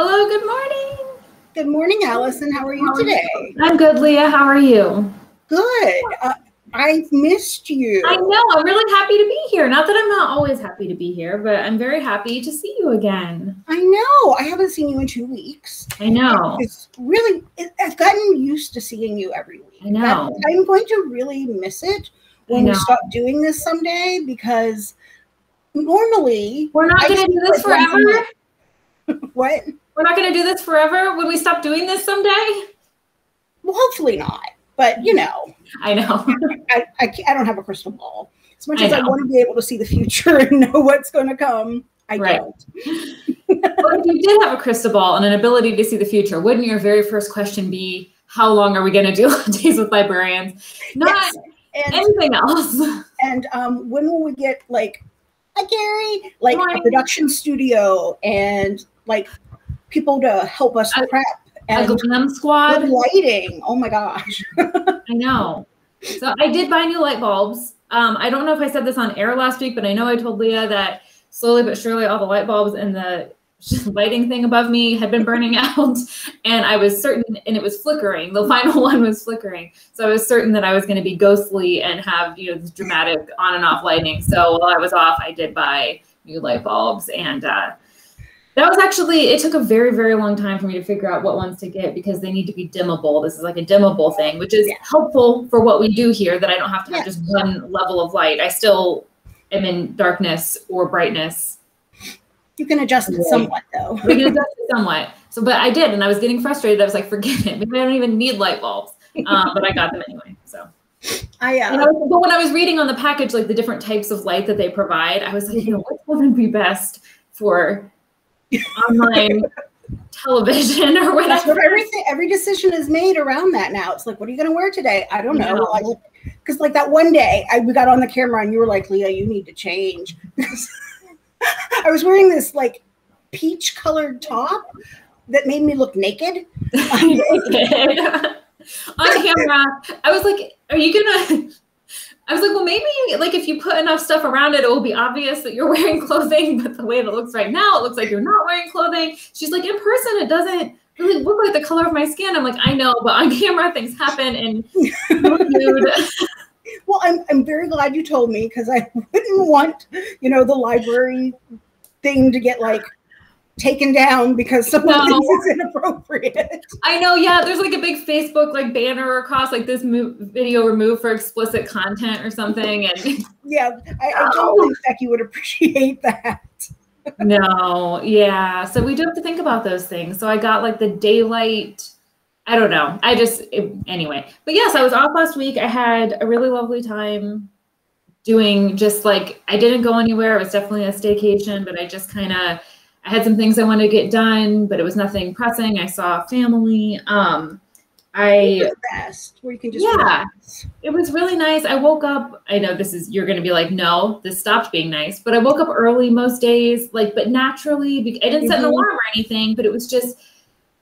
Hello, good morning. Good morning, Allison. How are you today? I'm good, Leah. How are you? Good. Uh, I've missed you. I know. I'm really happy to be here. Not that I'm not always happy to be here, but I'm very happy to see you again. I know. I haven't seen you in two weeks. I know. It's really, it, I've gotten used to seeing you every week. I know. That- I'm going to really miss it when we stop doing this someday because normally, We're not going to do this like once a forever. what? We're not going to do this forever when we stop doing this someday. Well, hopefully not. But you know, I know. I, I, I don't have a crystal ball. As much I as I want to be able to see the future and know what's going to come, I Right. don't. Well, if you did have a crystal ball and an ability to see the future, wouldn't your very first question be, how long are we going to do lattes with librarians? Not Yes. And anything else. And um, when will we get like, hi Gary, like a production studio and like people to help us A- prep A and glam good squad. lighting? Oh my gosh! I know. So I did buy new light bulbs. Um, I don't know if I said this on air last week, but I know I told Leah that slowly but surely all the light bulbs and the lighting thing above me had been burning out, and I was certain, and it was flickering. The final one was flickering, so I was certain that I was going to be ghostly and have you know this dramatic on and off lighting. So while I was off, I did buy new light bulbs, and uh, that was actually it took a very very long time for me to figure out what ones to get because they need to be dimmable. This is like a dimmable thing, which is Yeah. helpful for what we do here. That I don't have to have just one level of light. I still am in darkness or brightness. You can adjust it somewhat though. We can adjust it somewhat. So, but I did, and I was getting frustrated. I was like, forget it. Maybe I don't even need light bulbs. Um, but I got them anyway. So, I uh, I was, but when I was reading on the package, like the different types of light that they provide, I was like, you know, what's going to be best for online television or whatever? what everything every decision is made around that now. It's like, what are you going to wear today? I don't know. Because like that one day, I we got on the camera and you were like, Leah, you need to change. I was wearing this like peach colored top that made me look naked. On camera. I was like, "Are you gonna?" I was like, "Well, maybe like if you put enough stuff around it, it will be obvious that you're wearing clothing." But the way it looks right now, it looks like you're not wearing clothing. She's like, "In person, it doesn't really look like the color of my skin." I'm like, "I know, but on camera, things happen." And you look nude. Well, I'm I'm very glad you told me because I wouldn't want, you know, the library thing to get like taken down because someone No. thinks it's inappropriate. I know, yeah. There's like a big Facebook like banner across like this mo- video removed for explicit content or something, and Yeah, I, I don't think Becky would appreciate that. No, yeah. So we do have to think about those things. So I got like the daylight. I don't know. I just it- anyway. But yes, I was off last week. I had a really lovely time doing just like I didn't go anywhere. It was definitely a staycation, but I just kind of I had some things I wanted to get done, but it was nothing pressing. I saw family. Um I best where you can just Yeah. relax. it was really nice. I woke up. I know this is you're going to be like, no, this stopped being nice. But I woke up early most days, like, but naturally. I didn't set an Mhm. alarm or anything, but it was just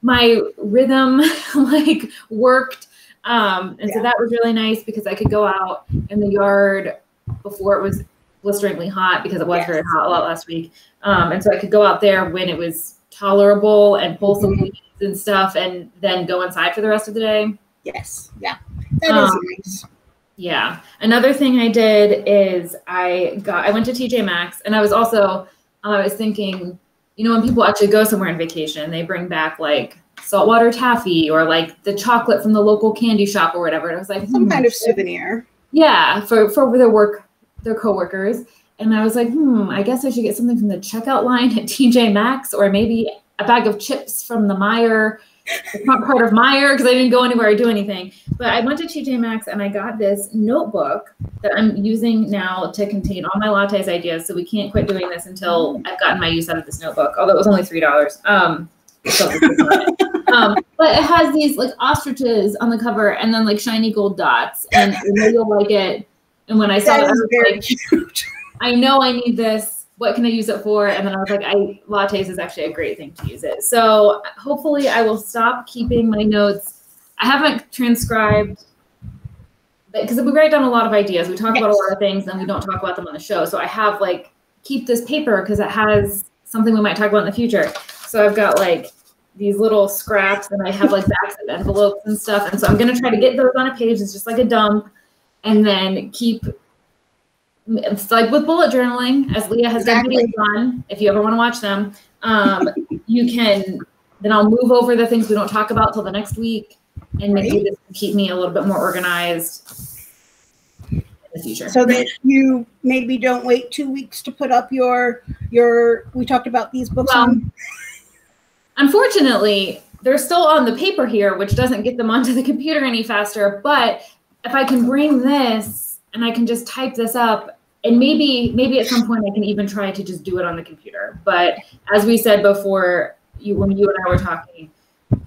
my rhythm, like, worked. Um, and so that was really nice because I could go out in the yard before it was blisteringly hot because it was Yes. very hot a lot last week. Um, and so I could go out there when it was tolerable and pull some Mhm. weeds and stuff, and then go inside for the rest of the day. Yes, yeah, that is Um, nice. Yeah. Another thing I did is I got I went to TJ Maxx and I was also I was thinking, you know, when people actually go somewhere on vacation, they bring back like saltwater taffy or like the chocolate from the local candy shop or whatever. And I was like, Some hmm, kind of souvenir. yeah, for for their work, their coworkers. And I was like, hmm, I guess I should get something from the checkout line at TJ Maxx or maybe a bag of chips from the Meijer. It's not part of Meijer because I didn't go anywhere or do anything. But I went to TJ Maxx and I got this notebook that I'm using now to contain all my lattes ideas. So we can't quit doing this until I've gotten my use out of this notebook. Although it was only three dollars. Um, so um, but it has these like ostriches on the cover and then like shiny gold dots. And I know you'll like it. And when I saw That it, I was very like, cute. I know I need this. What can I use it for? And then I was like, I lattes is actually a great thing to use it. So hopefully I will stop keeping my notes. I haven't transcribed because we write down a lot of ideas. We talk about a lot of things and we don't talk about them on the show. So I have like keep this paper because it has something we might talk about in the future. So I've got like these little scraps and I have like backs of envelopes and stuff. And so I'm gonna try to get those on a page. It's just like a dump, and then keep. It's like with bullet journaling, as Leah has Exactly. done. If you ever want to watch them, um, you can. Then I'll move over the things we don't talk about till the next week, and maybe Right. this will keep me a little bit more organized in the future. so that you maybe don't wait two weeks to put up your your we talked about these books Well, on Unfortunately, they're still on the paper here, which doesn't get them onto the computer any faster. But if I can bring this and I can just type this up, and maybe maybe at some point I can even try to just do it on the computer. But as we said before, you when you and I were talking,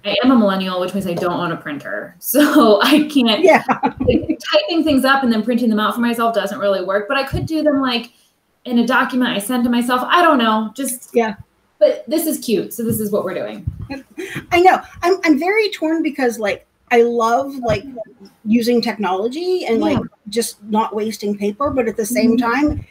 I am a millennial, which means I don't own a printer, so I can't yeah typing things up and then printing them out for myself doesn't really work. But I could do them like in a document I send to myself. I don't know, just Yeah. But this is cute, so this is what we're doing. I know. I'm I'm very torn because like I love like using technology and like just not wasting paper, but at the same mm-hmm. time,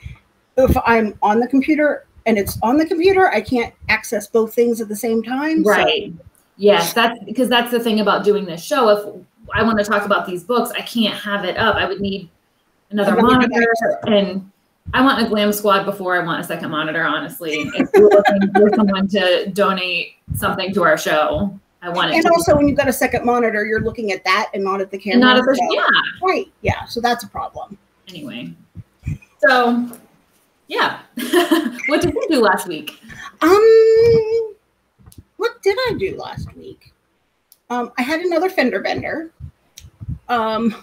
if I'm on the computer and it's on the computer, I can't access both things at the same time. so- Right. Yes, that's because that's the thing about doing this show. If I want to talk about these books, I can't have it up. I would need another Another monitor, and I want a glam squad before I want a second monitor. Honestly, if you're looking for someone to donate something to our show, I want it and also when you've got a second monitor, you're looking at that and not at the camera. and not at the so- yeah. Right. Yeah. So that's a problem. Anyway, so yeah, what did you do last week? Um, what did I do last week? Um, I had another fender bender. Um,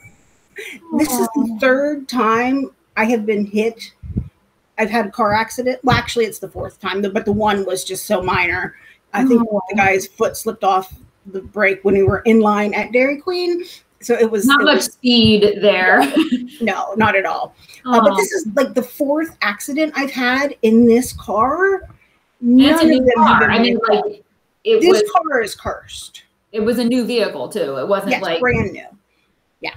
this is the third time I have been hit. I've had a car accident. Well, actually, it's the fourth time, but the one was just so minor. I think Oh. the guy's foot slipped off the brake when we were in line at Dairy Queen. So it was Not it much was- speed there. no, not at all. Uh, but Oh, this is like the fourth accident I've had in this car. and it's a None of them car. I mean, like it this was. car is cursed. It was a new vehicle too. It wasn't Yes, like brand new. Yeah.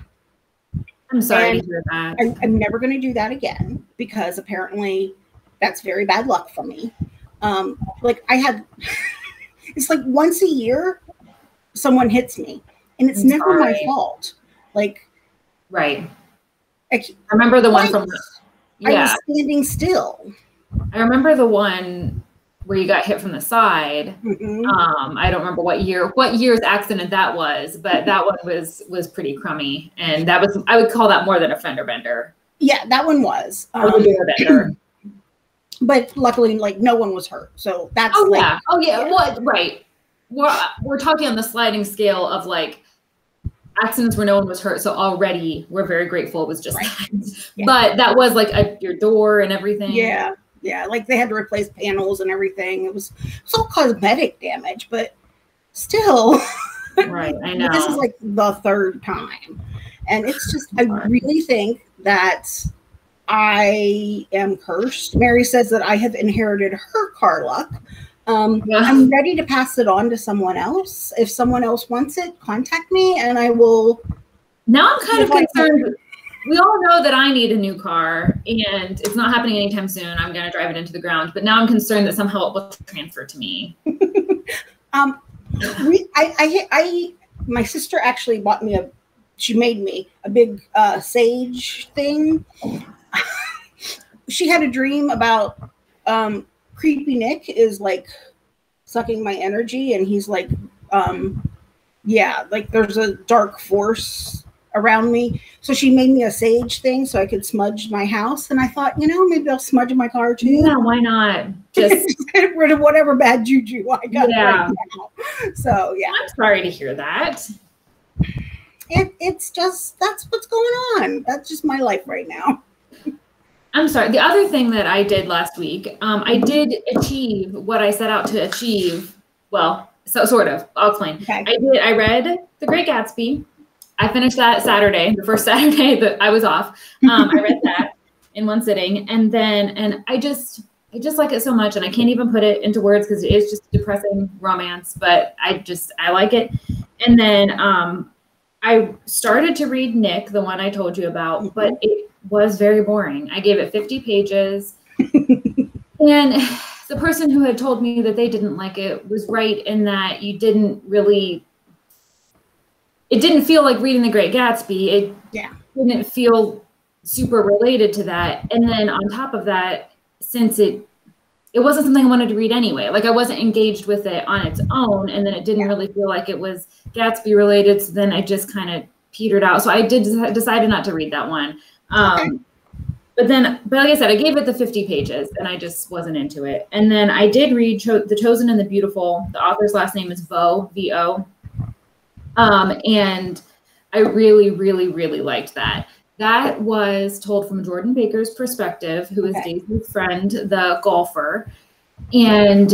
I'm sorry and to hear that. I, I'm never going to do that again because apparently that's very bad luck for me. Um, like I had, it's like once a year, someone hits me, and it's I'm never my fault. Like right. I, I remember the one from twice I yeah. was standing still. I remember the one where you got hit from the side. Mhm. Um, I don't remember what year, what year's accident that was, but that one was was pretty crummy, and that was I would call that more than a fender bender. Yeah, that one was. Um, a bender. But luckily, like no one was hurt. So that's Oh like yeah, oh yeah. Well, right. We're we're talking on the sliding scale of like accidents where no one was hurt. So already we're very grateful it was just Right. that. Yeah. But that was like a, your door and everything. Yeah, yeah. Like they had to replace panels and everything. It was it's all cosmetic damage, but still, Right. I know. this is like the third time, and it's just I really think that I am cursed. Mary says that I have inherited her car luck. Um, Yeah. I'm ready to pass it on to someone else. If someone else wants it, contact me, and I will. Now I'm kind of concerned. We all know that I need a new car and it's not happening anytime soon. I'm going to drive it into the ground. But now I'm concerned that somehow it will transfer to me. Um, we, I, I, I, my sister actually bought me a. She made me a big uh, sage thing. she had a dream about um, creepy Nick is like sucking my energy, and he's like, um, yeah, like there's a dark force around me. So she made me a sage thing so I could smudge my house, and I thought, you know, maybe I'll smudge my car too. Yeah, why not? Just, Get rid of whatever bad juju I got Yeah. right now. So yeah. I'm sorry to hear that. it, it's just that's what's going on. That's just my life right now. I'm sorry. The other thing that I did last week, um, I did achieve what I set out to achieve. Well, so sort of. I'll explain. Okay. I did. I read The Great Gatsby. I finished that Saturday, the first Saturday that I was off. Um, I read that in one sitting, and then and I just I just like it so much, and I can't even put it into words because it is just a depressing romance. But I just I like it. And then um, I started to read Nick, the one I told you about, but it was very boring. I gave it 50 pages. and the person who had told me that they didn't like it was right in that you didn't really it didn't feel like reading the great gatsby it Yeah. didn't feel super related to that and then on top of that since it it wasn't something i wanted to read anyway like i wasn't engaged with it on its own and then it didn't Yeah. really feel like it was gatsby related so then i just kind of petered out so i did deci- decided not to read that one um Okay. but then but like i said i gave it the 50 pages and i just wasn't into it. And then i did read Cho- the chosen and the beautiful. The author's last name is vo vo um and i really really really liked that. That was told from jordan baker's perspective who is Okay. daisy's friend the golfer. And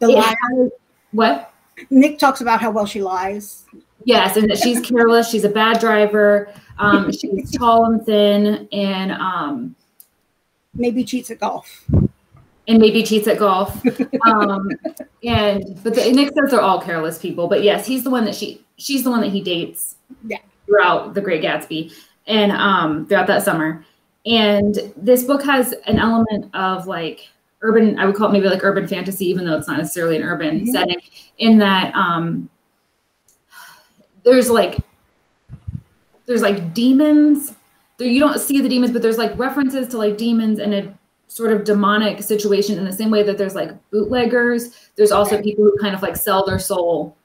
The has- what? Nick talks about how well she lies. Yes, and that she's careless. She's a bad driver. Um, she's tall and thin, and um, Maybe cheats at golf. and maybe cheats at golf. Um, and but the, Nick says they're all careless people. But yes, he's the one that she she's the one that he dates. Yeah. Throughout the Great Gatsby, and um, throughout that summer, and this book has an element of like urban. I would call it maybe like urban fantasy, even though it's not necessarily an urban Mhm. setting. In that um, there's like there's like demons. There, you don't see the demons, but there's like references to like demons and a sort of demonic situation in the same way that there's like bootleggers. There's also Okay. people who kind of like sell their soul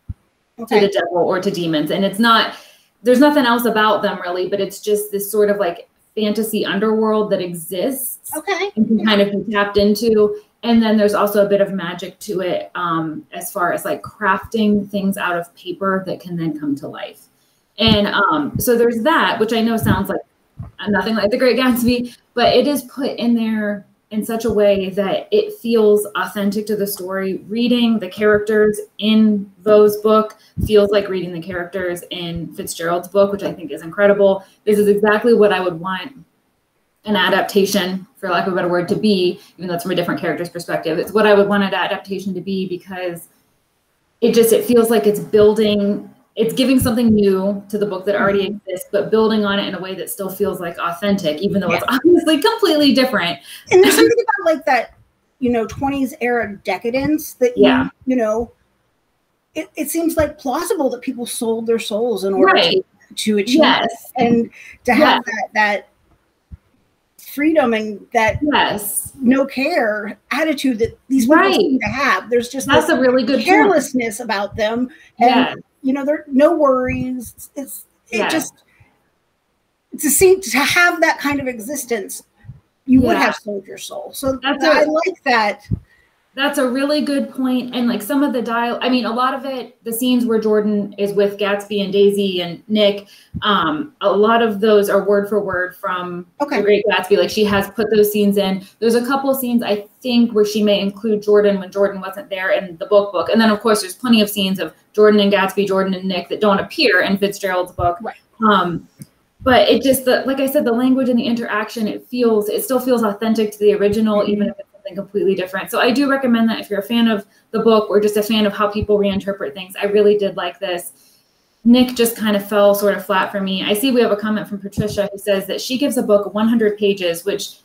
to the devil or to demons. And it's not, there's nothing else about them really, but it's just this sort of like fantasy underworld that exists Okay. and can kind of be tapped into. And then there's also a bit of magic to it um, as far as like crafting things out of paper that can then come to life. And um, so there's that, which I know sounds like nothing like the Great Gatsby, but it is put in there in such a way that it feels authentic to the story. Reading the characters in Vo's book feels like reading the characters in Fitzgerald's book, which I think is incredible. This is exactly what I would want an adaptation, for lack of a better word, to be, even though it's from a different character's perspective. It's what I would want an adaptation to be because it just it feels like it's building it's giving something new to the book that already mm-hmm. exists, but building on it in a way that still feels like authentic, even though it's obviously completely different. And there's something about like that, you know, 20s era decadence that Yeah. you know, it, it seems like plausible that people sold their souls in order Right. to, to achieve Yes. this. and to have that that freedom and that Yes. no care attitude that these people Right. seem to have. There's just That's a really good point. carelessness about them. And Yeah. you know, there no worries. It's it Yeah. just to see to have that kind of existence, you would have sold your soul. So That's I like that. That's a really good point. And like some of the dial, I mean, a lot of it, the scenes where Jordan is with Gatsby and Daisy and Nick, um, a lot of those are word for word from Okay. The Great Gatsby. Like she has put those scenes in. There's a couple scenes I think where she may include Jordan when Jordan wasn't there in the book book. And then of course there's plenty of scenes of Jordan and Gatsby, Jordan and Nick that don't appear in Fitzgerald's book. Right. Um, but it just the like I said, the language and the interaction, it feels it still feels authentic to the original, even if it's something completely different. So I do recommend that if you're a fan of the book or just a fan of how people reinterpret things. I really did like this. Nick just kind of fell sort of flat for me. I see we have a comment from Patricia who says that she gives a book 100 pages, which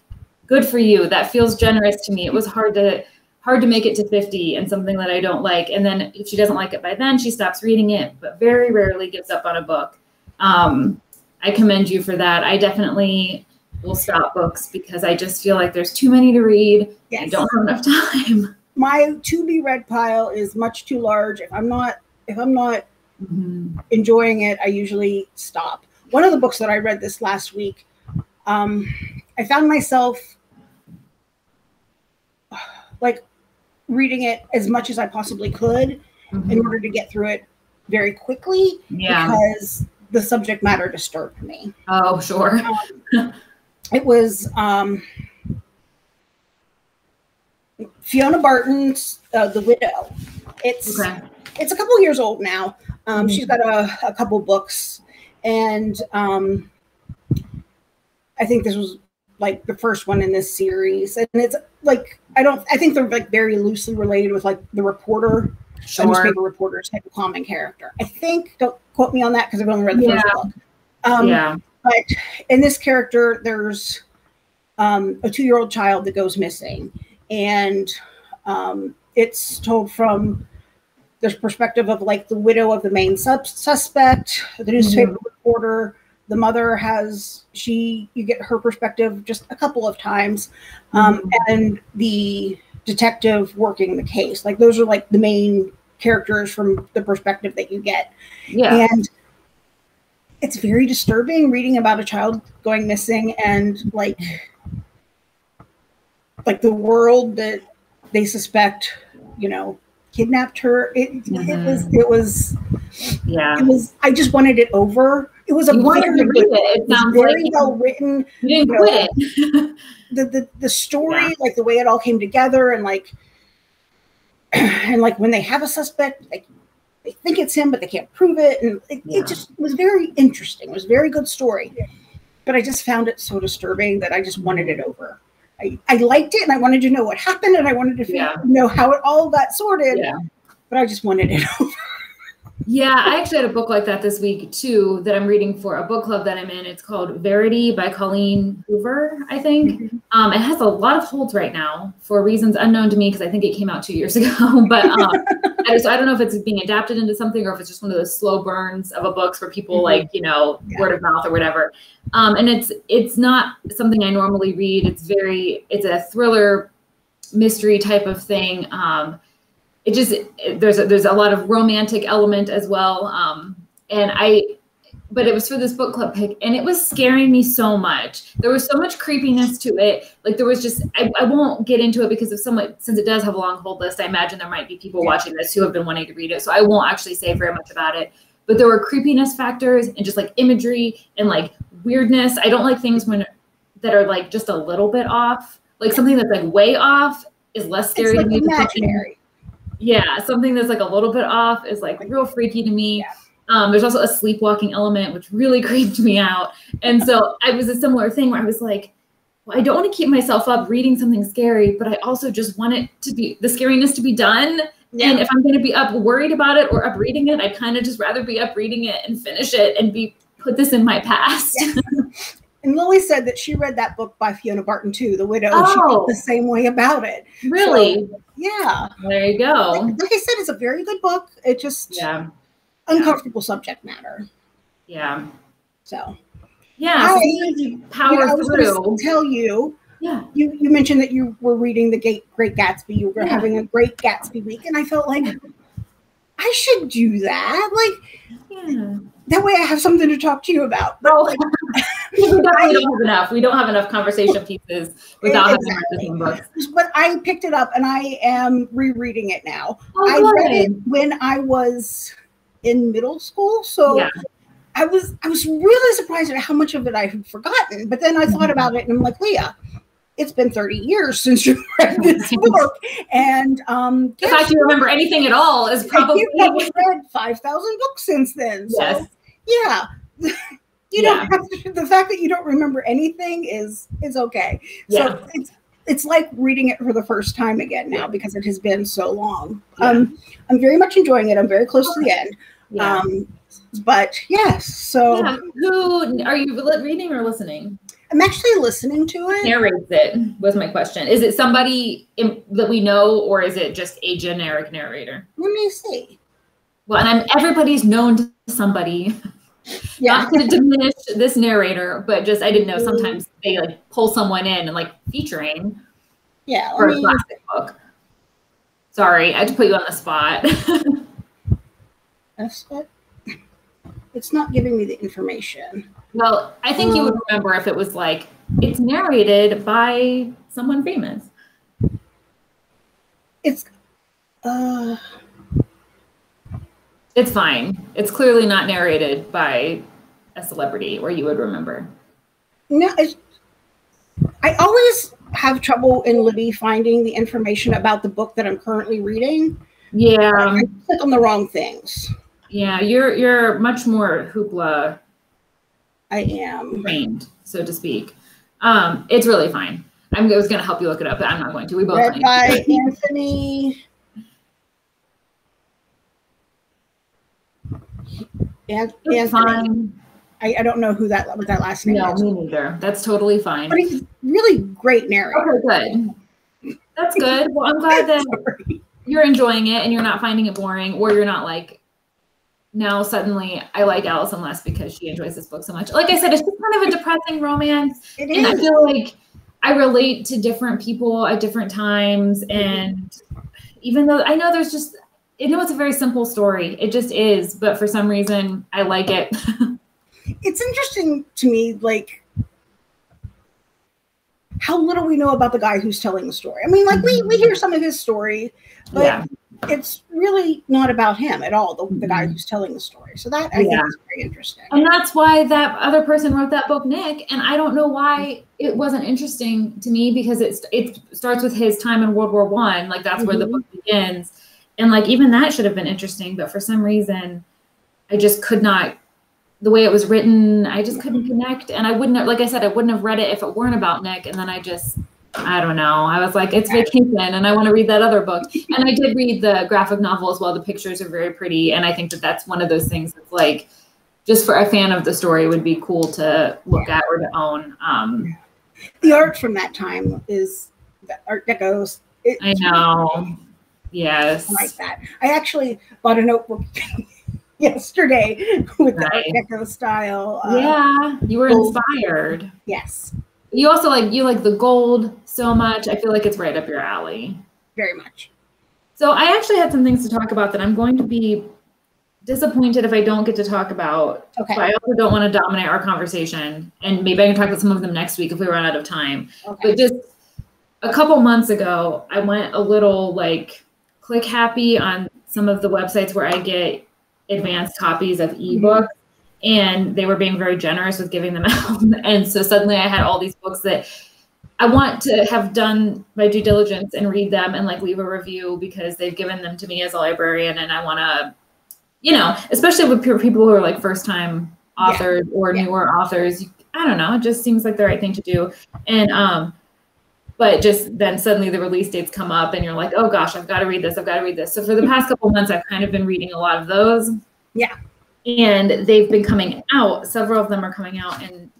good for you. That feels generous to me. It was hard to hard to make it to 50 and something that I don't like. And then if she doesn't like it by then, she stops reading it, but very rarely gives up on a book. Um, I commend you for that. I definitely will stop books because I just feel like there's too many to read. I don't have enough time. My to be read pile is much too large. If I'm not if I'm not Mhm. enjoying it, I usually stop. One of the books that I read this last week, um, I found myself like reading it as much as I possibly could in Mhm. order to get through it very quickly Yeah. because the subject matter disturbed me. Oh, sure. It was um, Fiona Barton's uh, The Widow. It's Okay. it's a couple years old now. Um, Mhm. She's got a, a couple books, and um, I think this was like the first one in this series. And it's like I don't I think they're like very loosely related with like the reporter, Sure. newspaper reporter type of common character. I think don't quote me on that because I've only read the Yeah. first book. Um, yeah. But in this character, there's um, a two-year-old child that goes missing, and um, it's told from the perspective of like the widow of the main sub- suspect, the newspaper Mhm. reporter. The mother has she you get her perspective just a couple of times, um, Mhm. and the detective working the case. Like those are like the main characters from the perspective that you get. Yeah. And it's very disturbing reading about a child going missing and like like the world that they suspect, you know, kidnapped her. It, it Mhm. was it was Yeah. it was I just wanted it over. It was a You wanted very read good- it. It it was very like well written. you didn't quit it. The the the story, Yeah. like the way it all came together and like and like when they have a suspect, like they think it's him, but they can't prove it. And it, Yeah. it just was very interesting. It was a very good story. But I just found it so disturbing that I just wanted it over. I, I liked it and I wanted to know what happened and I wanted to Yeah. know how it all got sorted. But I just wanted it over. Yeah, I actually had a book like that this week too that I'm reading for a book club that I'm in. It's called Verity by Colleen Hoover, I think. Um, it has a lot of holds right now for reasons unknown to me because I think it came out two years ago. but um, I, so I don't know if it's being adapted into something or if it's just one of those slow burns of a books where people Mhm. like you know Yeah. word of mouth or whatever. Um, and it's it's not something I normally read. It's very it's a thriller mystery type of thing. Um, it just there's a, there's a lot of romantic element as well. Um, and I, but it was for this book club pick, and it was scaring me so much. There was so much creepiness to it. Like there was just I, I won't get into it because if someone since it does have a long hold list, I imagine there might be people Yeah. watching this who have been wanting to read it. So I won't actually say very much about it. But there were creepiness factors and just like imagery and like weirdness. I don't like things when that are like just a little bit off. Like something that's like way off is less It's scary like to me. than imaginary. Yeah, something that's like a little bit off is like real freaky to me. Yeah. Um, there's also a sleepwalking element, which really creeped me out. And so I was a similar thing where I was like, well, I don't want to keep myself up reading something scary, but I also just want it to be the scariness to be done. And if I'm going to be up worried about it or up reading it, I'd kind of just rather be up reading it and finish it and be put this in my past. Yeah. And Lily said that she read that book by Fiona Barton too, The Widow. and She Oh. felt the oh. same way about it. really? Yeah. there you go. like I said, it's a very good book. It just Yeah. uncomfortable subject matter. Yeah. So Yeah. I- sometimes you you know, power I was through. tell you, Yeah. you you mentioned that you were reading the Great Great Gatsby. You were Yeah. having a great Gatsby week, and I felt like I should do that. Like Yeah. that way, I have something to talk to you about. But Oh, we definitely don't have enough. We don't have enough conversation pieces without having read the same books. but I picked it up and I am rereading it now. Oh, I read it when I was in middle school, so Yeah. I was I was really surprised at how much of it I had forgotten. But then I thought Mhm. about it and I'm like, Leah, it's been 30 years since you read this book, and um, The fact you remember anything at all is probably I've read 5,000 books since then. So yes. yeah. You Yeah. don't have to, the fact that you don't remember anything is is okay. Yeah. So it's it's like reading it for the first time again now because it has been so long. Yeah. Um, I'm very much enjoying it. I'm very close to the end. Yeah. Um, but yes, so yeah. Who are you reading or listening? I'm actually listening to it. Narrates it was my question. Is it somebody in, that we know, or is it just a generic narrator? Let me see. Well, and I'm everybody's known to somebody. Yeah, Not to diminish this narrator, but just I didn't know sometimes they like pull someone in and like featuring yeah. for a classic book. Sorry, I had to put you on the spot. that's it. It's not giving me the information. well, I think you would remember if it was like it's narrated by someone famous. It's uh It's fine. It's clearly not narrated by a celebrity or you would remember. no. It's, I always have trouble in Libby finding the information about the book that I'm currently reading. Yeah. I click on the wrong things. Yeah, you're you're much more hoopla I am. trained, so to speak. Um, it's really fine. I'm, I was going to help you look it up, but I'm not going to. We both Read by. Anthony. It's fine. I, I don't know who that what that last name No, is. me neither. That's totally fine. But he's really great narrator. Okay, good. That's good. Well, I'm glad that you're enjoying it and you're not finding it boring, or you're not like now suddenly I like Allison less because she enjoys this book so much. Like I said, it's just kind of a depressing romance. It and I feel like I relate to different people at different times. And even though I know there's just, I know it's a very simple story, it just is. But for some reason, I like it. It's interesting to me, like how little we know about the guy who's telling the story. I mean, like we we hear some of his story, but Yeah. it's really not about him at all. The, the guy who's telling the story. So that I Yeah. think is very interesting. and that's why that other person wrote that book, Nick. And I don't know why it wasn't interesting to me because it's it starts with his time in World War One. Like that's where the Mhm. book begins. And like even that should have been interesting, but for some reason I just could not the way it was written, I just couldn't connect. And I wouldn't have, like I said, I wouldn't have read it if it weren't about Nick. And then I just I don't know. I was like, it's vacation and I want to read that other book. And I did read the graphic novel as well. The pictures are very pretty. And I think that that's one of those things that's like, just for a fan of the story would be cool to look at or to own. Um, The art from that time is the Art Deco's. It, I know. Yes. I like that. I actually bought a notebook yesterday with the Art Deco style. uh, Yeah, you were gold. inspired. Yes, You also like you like the gold so much. I feel like it's right up your alley. very much. So I actually had some things to talk about that I'm going to be disappointed if I don't get to talk about. Okay. But I also don't want to dominate our conversation, and maybe I can talk about some of them next week if we run out of time. Okay. But just a couple months ago, I went a little like click happy on some of the websites where I get advanced copies of ebooks. And they were being very generous with giving them out. And so suddenly I had all these books that I want to have done my due diligence and read them and like leave a review because they've given them to me as a librarian. And I want to, you know, especially with people who are like first time Yeah. authors or Yeah. newer authors. I don't know. It just seems like the right thing to do. And, um, but just then suddenly the release dates come up and you're like, oh gosh, I've got to read this. I've got to read this. So for the mm-hmm. past couple months, I've kind of been reading a lot of those. Yeah. And they've been coming out. Several of them are coming out in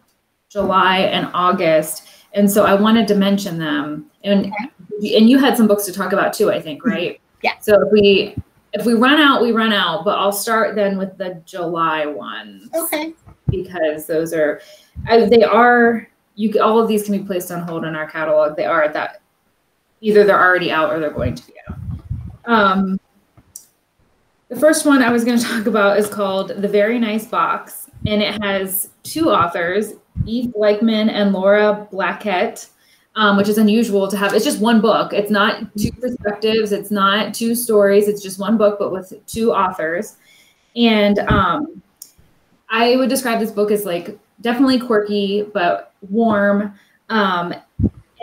July and August. And so I wanted to mention them. And and you had some books to talk about too, I think, mm-hmm. right? Yeah. So if we if we run out, we run out. But I'll start then with the July ones Okay. because those are I, they are you all of these can be placed on hold in our catalog. They are at that either they're already out or they're going to be out. Um, the first one i was going to talk about is called the very nice box and it has two authors eve Blackman and laura blackett um, which is unusual to have it's just one book. It's not two perspectives it's not two stories it's just one book but with two authors. And um, I would describe this book as like definitely quirky but warm. Um,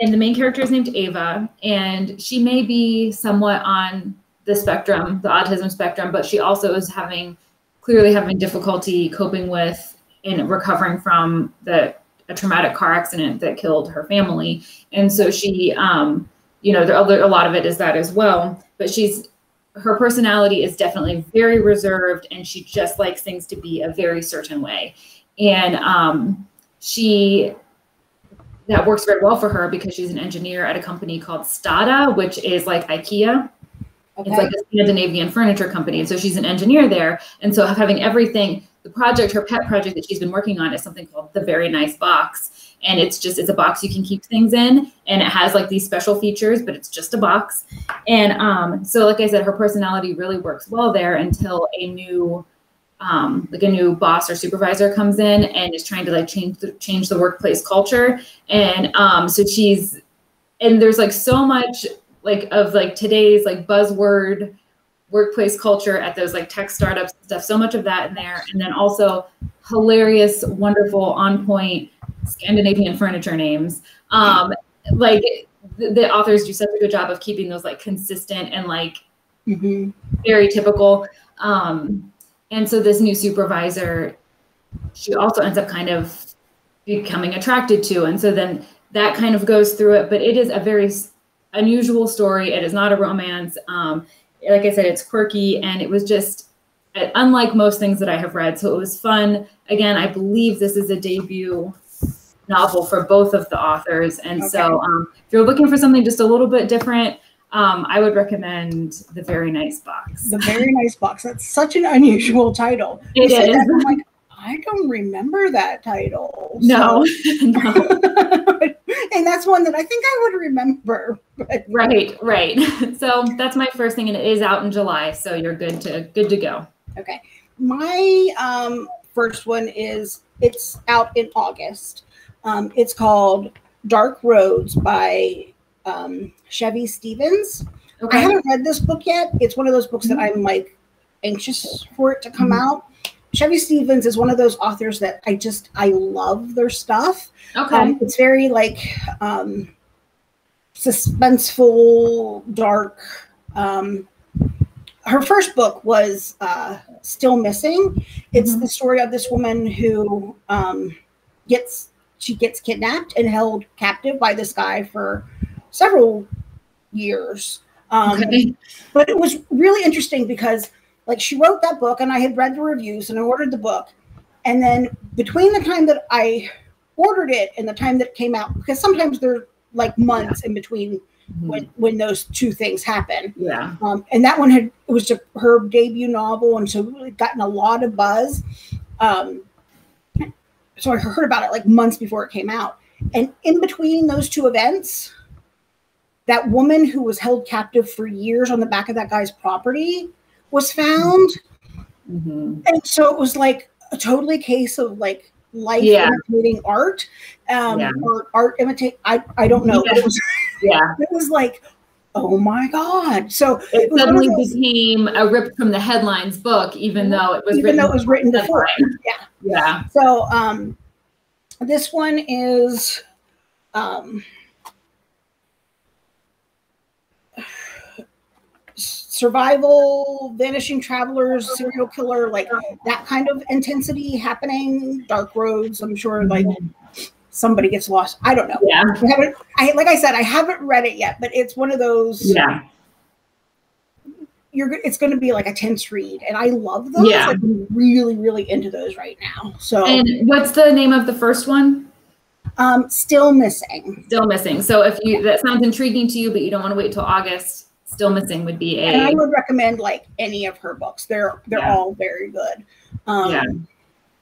and the main character is named Ava, and she may be somewhat on the spectrum, the autism spectrum, but she also is having clearly having difficulty coping with and recovering from the a traumatic car accident that killed her family. And so she, um, you know, there, a lot of it is that as well. But she's her personality is definitely very reserved and she just likes things to be a very certain way and um, she that works very well for her because she's an engineer at a company called stada which is like ikea Okay. it's like a Scandinavian furniture company. And so she's an engineer there. And so having everything, the project, her pet project that she's been working on is something called the Very Nice Box. And it's just, it's a box you can keep things in. And it has like these special features, but it's just a box. And um, so, like I said, her personality really works well there until a new, um, like a new boss or supervisor comes in and is trying to like change the, change the workplace culture. And um, so she's, and there's like so much like of like today's like buzzword workplace culture at those like tech startups and stuff so much of that in there. And then also hilarious wonderful on point scandinavian furniture names. Um like the, the authors do such a good job of keeping those like consistent and like hmm very typical. Um and so this new supervisor she also ends up kind of becoming attracted to and so then that kind of goes through it but it is a very unusual story it is not a romance um like i said it's quirky and it was just uh, unlike most things that i have read so it was fun again i believe this is a debut novel for both of the authors. And Okay. so um, if you're looking for something just a little bit different, um, I would recommend The Very Nice Box. The very nice box. That's such an unusual title. It is. I'm like, I don't remember that title. No, no. And that's one that I think I would remember. But Right, right. So that's my first thing, and it is out in July, so you're good to good to go. okay. My um, first one is it's out in August. Um, it's called Dark Roads by um, Chevy Stevens. I haven't read this book yet. It's one of those books that I'm like anxious for it to come Mhm. out. Chevy Stevens is one of those authors that I just I love their stuff. Okay. Um, it's very like um, suspenseful, dark. Um, her first book was uh, Still Missing. It's Mhm. the story of this woman who um, gets she gets kidnapped and held captive by this guy for several years. Um, okay. but it was really interesting because like she wrote that book and I had read the reviews and I ordered the book. And then between the time that I ordered it and the time that it came out, because sometimes there're like months in between when, when those two things happen. Yeah. Um, and that one had it was her debut novel, and so it gotten a lot of buzz. Um, so I heard about it like months before it came out. And in between those two events, that woman who was held captive for years on the back of that guy's property was found. hmm And so it was like a totally case of like life Yeah. imitating art, um, Yeah. or art imitate. I I don't know. but It was Yeah. it was like, oh my god! So It of suddenly those- became a ripped from the headlines book, even though it was even written. though it was written before. Yeah. Yeah. So um, this one is um, survival, vanishing travelers, serial killer, like that kind of intensity happening. Dark roads. I'm sure like somebody gets lost. I don't know. Yeah. I haven't. I like I said, I haven't read it yet, but it's one of those. Yeah. You're. It's going to be like a tense read, and I love those. Yeah. I'm really, really into those right now. So, And what's the name of the first one? um, still missing. Still missing. So if you that sounds intriguing to you, but you don't want to wait till August, still missing would be a. and I would recommend like any of her books. They're they're Yeah. all very good. Um,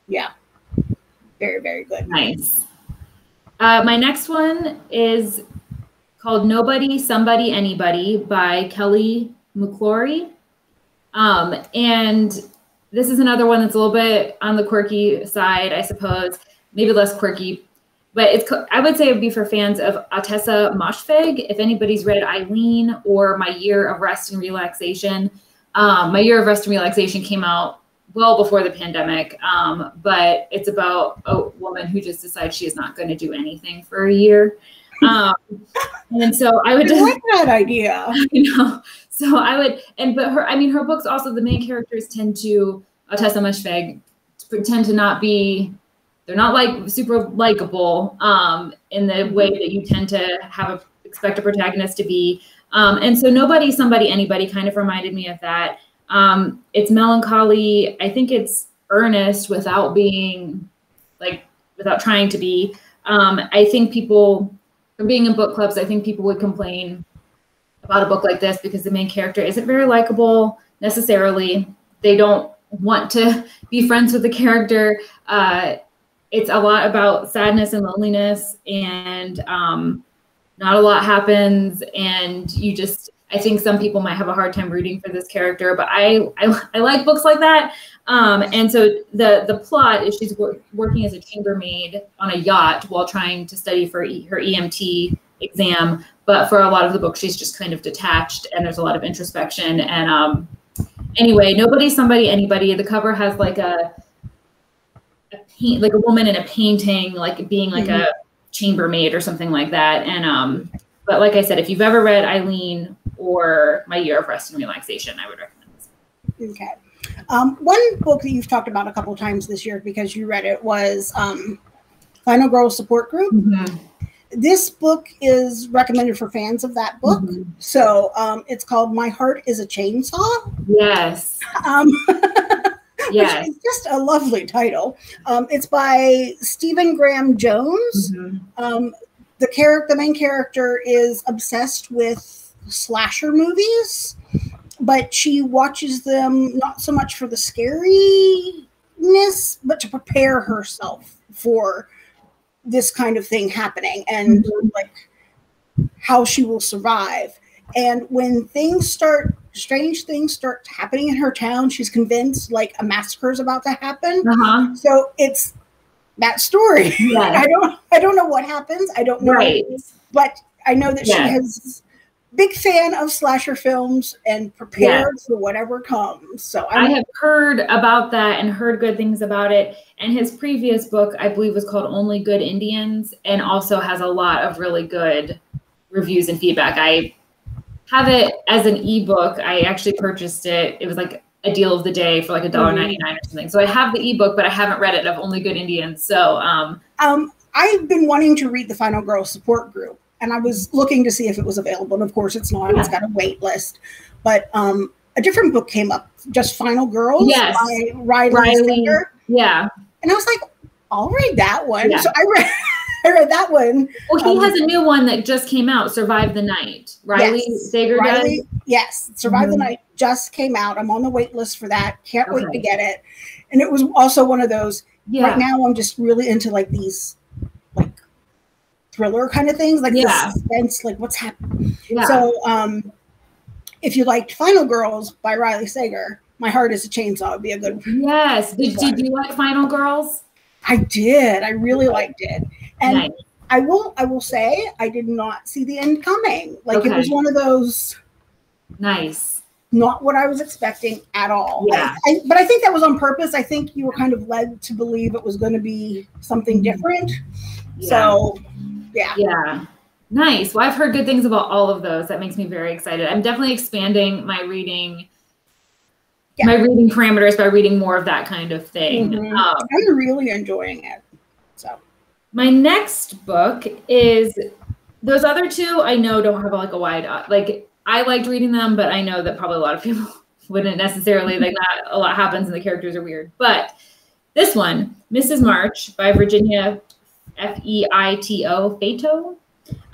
Yeah. yeah, very very good. nice. Uh, my next one is called Nobody, Somebody, Anybody by Kelly McClorey. Um, and this is another one that's a little bit on the quirky side, I suppose, maybe less quirky. But it's I would say it would be for fans of Ottessa Moshfegh. If anybody's read Eileen or My Year of Rest and Relaxation, um, My Year of Rest and Relaxation came out well before the pandemic, um, but it's about a woman who just decides she is not going to do anything for a year. Um, and so I would just like that idea. you know so i would and but her i mean her books also the main characters tend to Ottessa Moshfegh tend to not be they're not like super likable um in the way that you tend to have a expect a protagonist to be. Um and so nobody somebody anybody kind of reminded me of that. Um it's melancholy. I think it's earnest without being like without trying to be. Um i think people from being in book clubs i think people would complain about a book like this because the main character isn't very likable necessarily. They don't want to be friends with the character. Uh, it's a lot about sadness and loneliness, and um, not a lot happens. And you just, I think some people might have a hard time rooting for this character, but I, I, I like books like that. Um, and so the the plot is she's wor- working as a chambermaid on a yacht while trying to study for e- her EMT exam but for a lot of the book she's just kind of detached and there's a lot of introspection and um anyway nobody somebody anybody the cover has like a, a paint like a woman in a painting like being like a chambermaid or something like that and um but like i said if you've ever read eileen or my year of rest and relaxation i would recommend this Okay. Um, one book that you've talked about a couple times this year because you read it was um, Final Girl Support Group. This book is recommended for fans of that book. Mhm. So um, it's called My Heart is a Chainsaw. yes Um, Yes. Which is just a lovely title. Um, it's by Stephen Graham Jones. Mhm. Um, the character, the main character, is obsessed with slasher movies, but she watches them not so much for the scariness, but to prepare herself for this kind of thing happening and like how she will survive. And when things start, strange things start happening in her town, she's convinced like a massacre is about to happen. Uh-huh. So it's that story. Yes. I don't I don't know what happens. I don't know. Right. But I know that she Yeah. has big fan of slasher films and prepared for whatever comes. So I I'm have heard about that and heard good things about it. And his previous book, I believe, was called Only Good Indians, and also has a lot of really good reviews and feedback. I have it as an ebook. I actually purchased it. It was like a deal of the day for like a dollar ninety nine or something. So I have the ebook, but I haven't read it of Only Good Indians. So um, um I've been wanting to read the Final Girl support group and I was looking to see if it was available. And of course it's not, it's got a wait list. But um a different book came up, just Final Girls Yes. by Riley, Riley. Yeah. And I was like, I'll read that one. Yeah. So I read I read that one. Well, he Um, has a new one that just came out, Survive the Night. Riley Yes. Sager does? Riley, yes, Survive the Mhm. Night just came out. I'm on the wait list for that. Can't wait to get it. And it was also one of those. Yeah. Right now, I'm just really into like these, like thriller kind of things, like Yeah. suspense, like what's happening. yeah. So, um, if you liked Final Girls by Riley Sager, My Heart Is a Chainsaw would be a good. yes. Did, did you like Final Girls? I did. I really liked it, and Nice. I will. I will say I did not see the end coming. Like it was one of those. Nice. not what I was expecting at all. Yeah. I, I, but I think that was on purpose. I think you were kind of led to believe it was going to be something mm-hmm. different. Yeah. So, yeah. Yeah. Nice. Well, I've heard good things about all of those. That makes me very excited. I'm definitely expanding my reading Yeah. my reading parameters by reading more of that kind of thing. Mhm. Um, I'm really enjoying it. So, my next book is those other two I know don't have like a wide like I liked reading them, but I know that probably a lot of people wouldn't necessarily like not a lot happens and the characters are weird. But this one, Mrs. March by Virginia F E I T O Feito.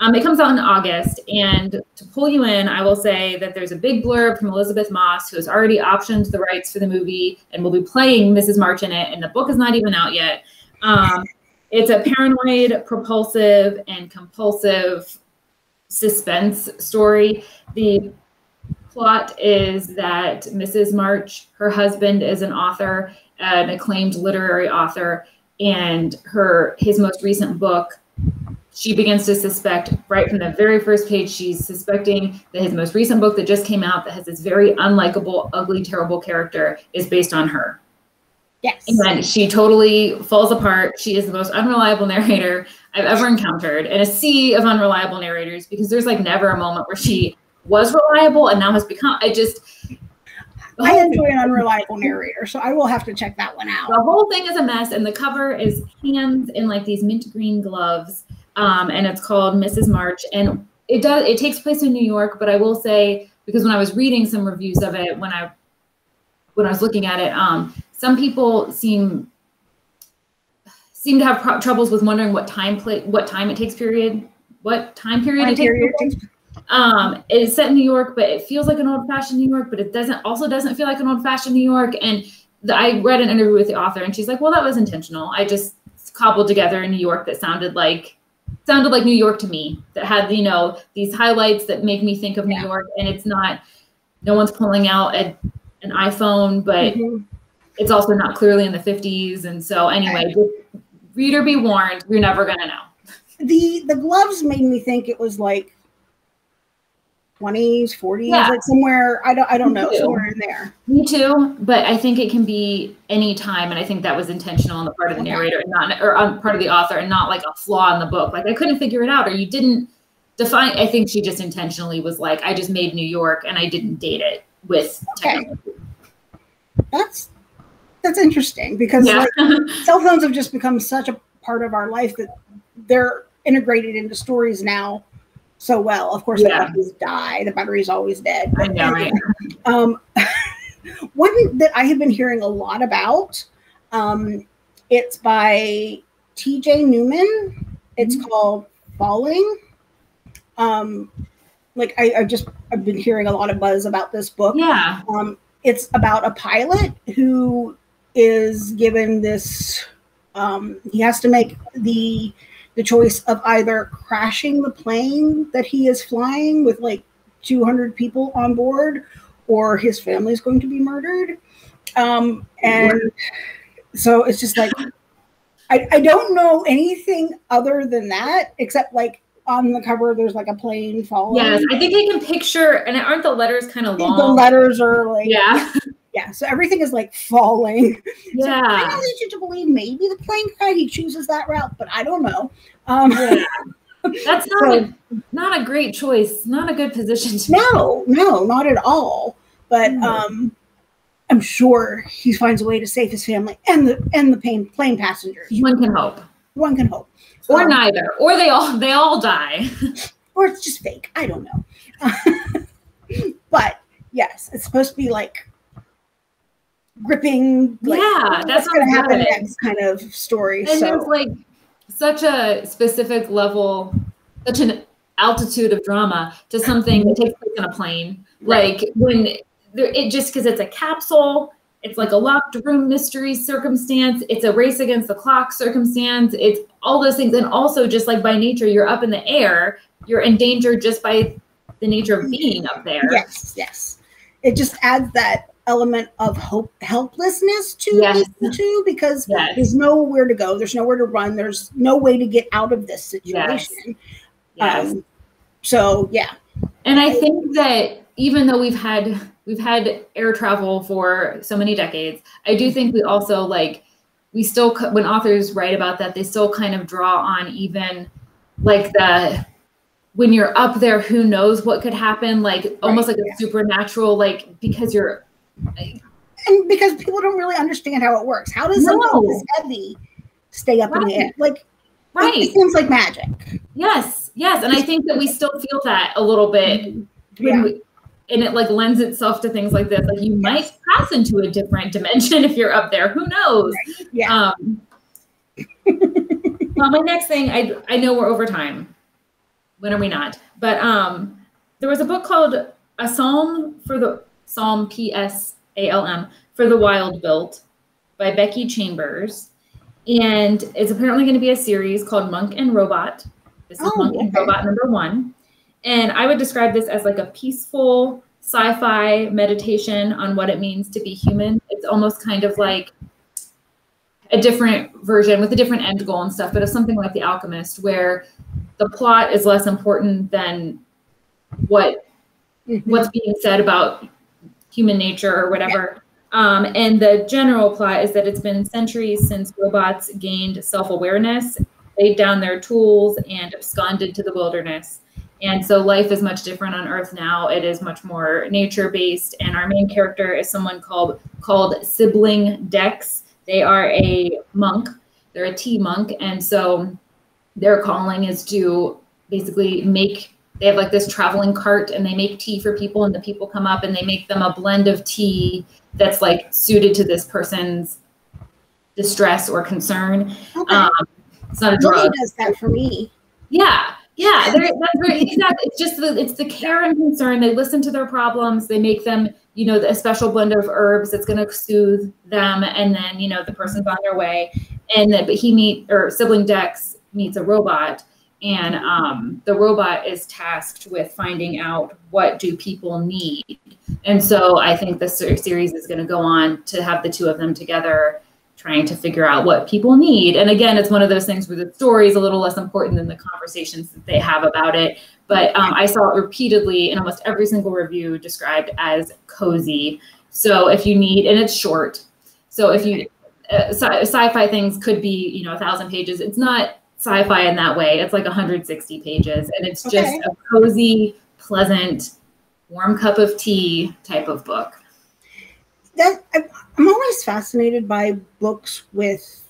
Um, it comes out in August, and to pull you in, I will say that there's a big blurb from Elisabeth Moss, who has already optioned the rights for the movie and will be playing Mrs. March in it, and the book is not even out yet. Um, it's a paranoid, propulsive, and compulsive suspense story. The plot is that Mrs. March, her husband is an author, an acclaimed literary author, and her his most recent book, she begins to suspect right from the very first page, she's suspecting that his most recent book that just came out that has this very unlikable, ugly, terrible character is based on her. yes. And she totally falls apart. She is the most unreliable narrator I've ever encountered in a sea of unreliable narrators because there's like never a moment where she was reliable and now has become. I just. I enjoy an unreliable narrator, so I will have to check that one out. the whole thing is a mess, and the cover is hands in like these mint green gloves, um, and it's called Mrs. March, and it does it takes place in New York. But I will say because when I was reading some reviews of it, when I when I was looking at it, um, some people seem seem to have pro- troubles with wondering what time play what time it takes period what time period Time it takes. period. Um, it is set in New York, but it feels like an old fashioned New York, but it doesn't also doesn't feel like an old fashioned New York. And the, I read an interview with the author, and she's like, "Well, that was intentional. I just cobbled together a New York that sounded like sounded like New York to me. That had you know these highlights that make me think of New Yeah. York, and it's not. No one's pulling out a, an iPhone, but Mhm. it's also not clearly in the 50s. And so, anyway, reader be warned, you're never gonna know. The the gloves made me think it was like 20s, 40s, Yeah. like somewhere. I don't I don't Me know too. somewhere in there. Me too, but I think it can be any time, and I think that was intentional on the part of the narrator, and not or on part of the author, and not like a flaw in the book. Like I couldn't figure it out, or you didn't define. I think she just intentionally was like, I just made New York, and I didn't date it with Okay. technology. That's that's interesting because Yeah, like cell phones have just become such a part of our life that they're integrated into stories now so well. Of course, Yeah. the batteries die. The battery's always dead. I know, right? Um, one that I have been hearing a lot about. Um, it's by T.J. Newman. It's Mhm. called Falling. Um, like I, I've just I've been hearing a lot of buzz about this book. Yeah. Um, it's about a pilot who is given this. Um, he has to make the the choice of either crashing the plane that he is flying with like 200 people on board, or his family is going to be murdered. Um, and so it's just like I, I don't know anything other than that, except like on the cover there's like a plane falling. Yes. I think I can picture, and aren't the letters kind of long? the letters are like Yeah. yeah, so everything is like falling. So I Yeah. don't lead you to believe maybe the plane crash he chooses that route, but I don't know. Um, Yeah. That's not So- a, not a great choice. Not a good position to no, no, not at all. But No. um, I'm sure he finds a way to save his family and the and the plane plane passengers. One can hope. One can hope. Or Um, neither. Or they all they all die. or it's just fake. I don't know. but yes, it's supposed to be like gripping. Like, Yeah, that's going to happen good. next kind of story. And there's like such a specific level, such an altitude of drama to something that takes place in a plane. Right. Like when there, it just because it's a capsule, it's like a locked room mystery circumstance. It's a race against the clock circumstance. It's all those things, and also just like by nature, you're up in the air. You're in danger just by the nature of being up there. yes, yes, it just adds that element of hope helplessness to Yes. too because Yes. there's nowhere to go there's nowhere to run there's no way to get out of this situation Yes. Um, so yeah And I think that even though we've had we've had air travel for so many decades, I do think we also like we still when authors write about that, they still kind of draw on even like the when you're up there, who knows what could happen? Like almost like yeah. a supernatural, like because you're and because people don't really understand how it works how does something this heavy stay up in the air like it- right. it, seems like magic Yes, yes, and I think that we still feel that a little bit when Yeah. we, and it like lends itself to things like this. Like you might pass into a different dimension if you're up there. Who knows? yeah Um, well, my next thing, I I know we're over time. When are we not? But um, there was a book called A Psalm for the Psalm P S A L M for the Wild Built by Becky Chambers, and it's apparently going to be a series called Monk and Robot. This is Oh, Monk and. Robot number one, and I would describe this as like a peaceful sci-fi meditation on what it means to be human. It's almost kind of like a different version with a different end goal and stuff, but of something like The Alchemist, where the plot is less important than what Mhm. what's being said about human nature or whatever. Um, and the general plot is that it's been centuries since robots gained self awareness, laid down their tools, and absconded to the wilderness. And so life is much different on Earth now. It is much more nature based, and our main character is someone called called Sibling Dex. They are a monk. They're a tea monk, and so their calling is to basically make they have like this traveling cart and they make tea for people and the people come up and they make them a blend of tea that's like suited to this person's distress or concern. Okay. Um, it's not a Lily drug. does that for me. Yeah yeah that's very exactly. It's just the it's the care and concern. They listen to their problems. They make them you know a special blend of herbs that's going to soothe them and then you know the person's on their way. And then but he meet or sibling dex meets a robot and um, the robot is tasked with finding out what do people need. And so i think the ser- series is going to go on to have the two of them together trying to figure out what people need. And again it's one of those things where the story is a little less important than the conversations that they have about it. But um, i saw it repeatedly in almost every single review described as cozy. So if you need and it's short. So if you uh, sci- sci-fi things could be you know a thousand pages. It's not sci-fi in that way it's like 160 pages and it's just a cozy pleasant warm cup of tea type of book that I'm always fascinated by books with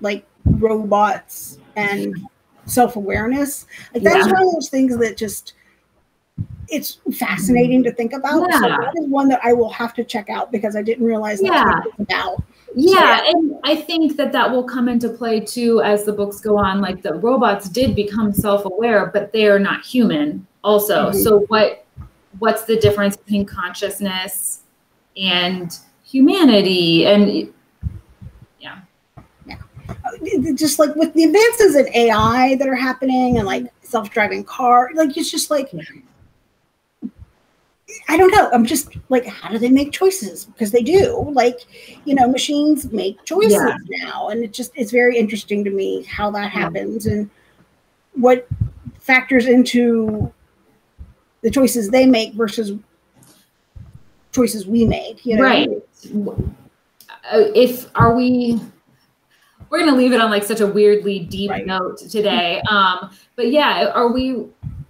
like robots and self-awareness. Like that's Yeah. one of those things that just it's fascinating to think about. So Yeah. that is one that I will have to check out because I didn't realize that's Yeah. what it's about. Yeah, and I think that that will come into play too as the books go on. Like the robots did become self-aware, but they are not human. Also, Mhm. so what? What's the difference between consciousness and humanity? And yeah, yeah, Just like with the advances in AI that are happening and like self-driving car, like it's just like I don't know. I'm just like, how do they make choices? Because they do. Like, you know, machines make choices Yeah. now, and it just it's very interesting to me how that happens and what factors into the choices they make versus choices we make. You know, right, Uh, if are we? We're gonna leave it on like such a weirdly deep Right. note today. Um, but yeah, are we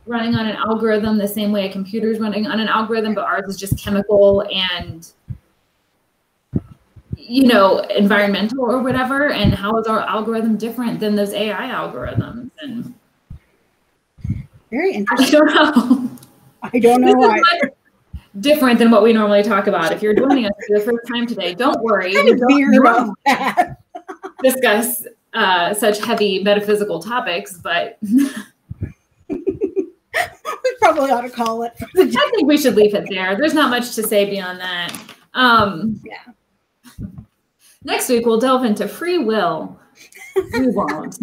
running on an algorithm the same way a computer is running on an algorithm, but ours is just chemical and you know environmental or whatever? And how is our algorithm different than those AI algorithms? And very interesting. I don't know. I don't know why. different than what we normally talk about. If you're joining us for the first time today, don't worry. Kind of we about won't that. discuss uh, such heavy metaphysical topics, but probably ought to call it. For the day. I think we should leave it there. There's not much to say beyond that. Um, Yeah. Next week, we'll delve into free will. We won't.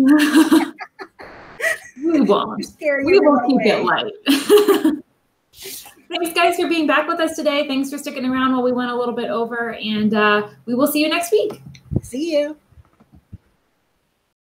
we won't. We will keep it light. Thanks, guys, for being back with us today. Thanks for sticking around while we went a little bit over, and uh, we will see you next week. See you.